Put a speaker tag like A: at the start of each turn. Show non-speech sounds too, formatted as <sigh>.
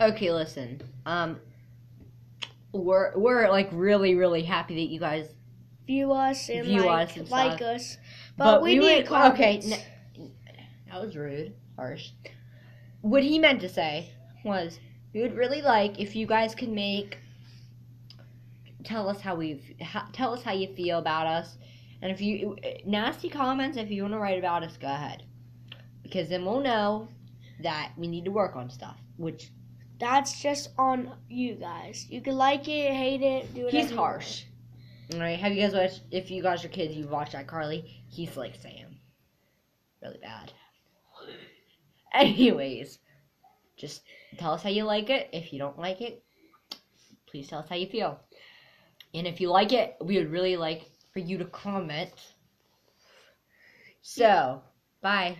A: Okay, listen. Um, we're we're like really really happy that you guys.
B: View us and
A: View
B: like,
A: us and
B: like us. But, we, need
A: would- okay. n- that was rude, harsh. What he meant to say was, we would really like if you guys could make. Tell us how we tell us how you feel about us, and if you nasty comments if you want to write about us, go ahead, because then we'll know that we need to work on stuff. Which
B: That's just on you guys. You can like it, hate it, do whatever.
A: he's harsh. All right, have you guys watched? If you guys are kids, you've watched iCarly. He's like Sam, really bad. <laughs> Anyways, just tell us how you like it. If you don't like it, please tell us how you feel. And if you like it, we would really like for you to comment. So, bye.